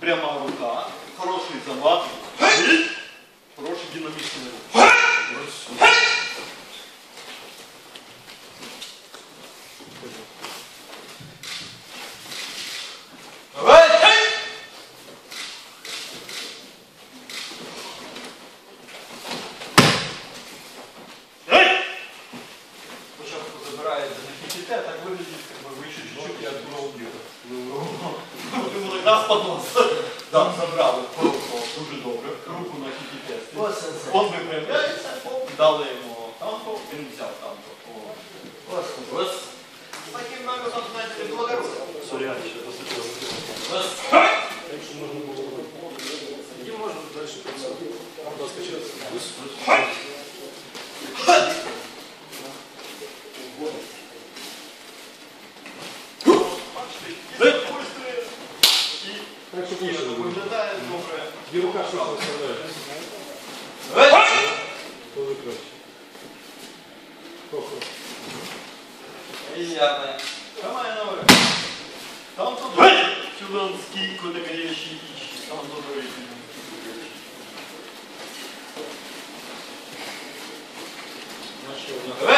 пряма рука, хороший замах, хороший динамічний рух. Спочатку забирает за дефиците, а так выглядит как бы выше чуть-чуть и от другого Ему тогда з-под носа. Да, забрали просто дуже добре. Руку на хіті-тесті. Ось це. Он випрямляється, оп, дали йому танку, він взяв танку. О. Ось. Ось. Таким наміром, знаєте, не благородно. Соряніше, посипали. Ось. Якщо можна було. Тоді можна далі працювати. Можна скачати. Бачите, Так, щоб і лучше було. виглядає добре. І рука що виставляє. Коли краще. Хо-хо. Приятно. Давай новое. Там тут чудонский кодекающий ищи. Там добрый На що? Давай!